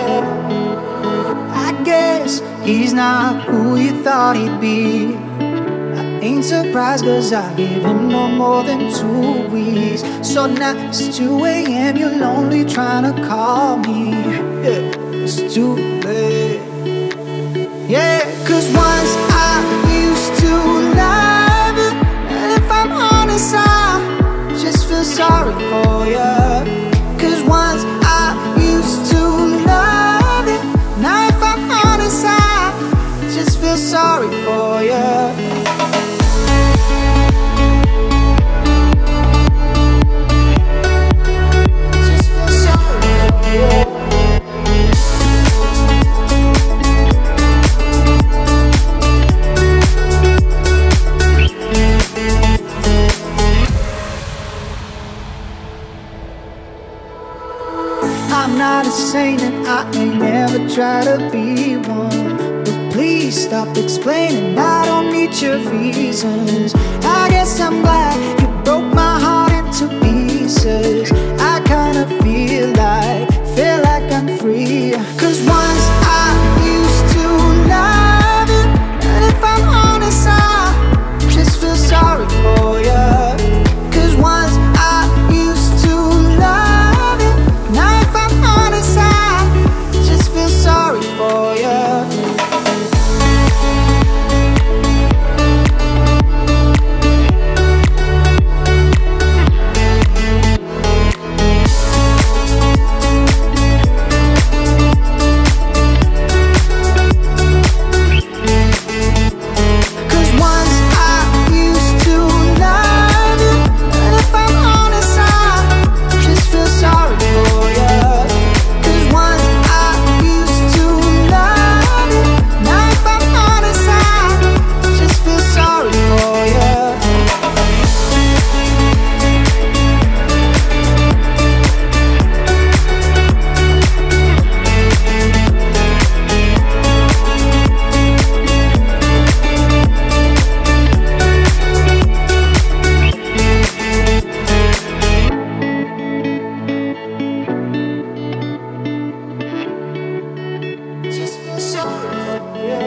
I guess he's not who you thought he'd be. I ain't surprised cause I gave him no more than two weeks. So now it's 2 a.m., you're lonely trying to call me. It's 2 sorry for you. I'm not a saint and I ain't never try to be one. Please stop explaining, I don't need your reasons. I guess I'm glad yeah.